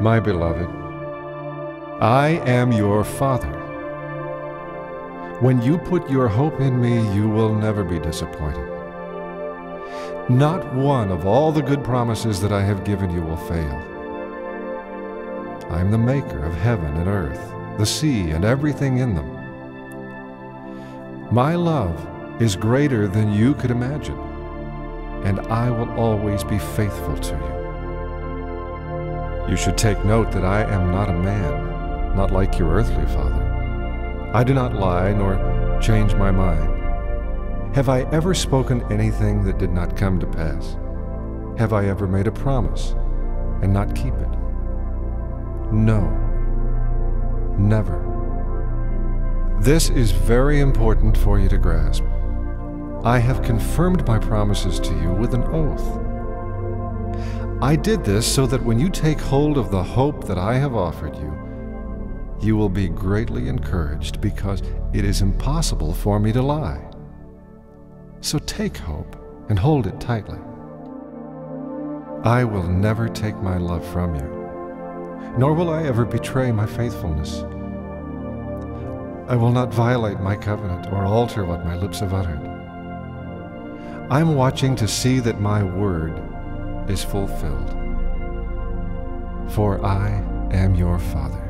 my beloved, I am your Father. When you put your hope in me, you will never be disappointed. Not one of all the good promises that I have given you will fail. I am the maker of heaven and earth, the sea and everything in them. My love is greater than you could imagine, and I will always be faithful to you. You should take note that I am not a man, not like your earthly father. I do not lie nor change my mind. Have I ever spoken anything that did not come to pass? Have I ever made a promise and not keep it? No, never. This is very important for you to grasp. I have confirmed my promises to you with an oath. I did this so that when you take hold of the hope that I have offered you, you will be greatly encouraged because it is impossible for me to lie. So take hope and hold it tightly. I will never take my love from you, nor will I ever betray my faithfulness. I will not violate my covenant or alter what my lips have uttered. I'm watching to see that my word is fulfilled. For I am your Father.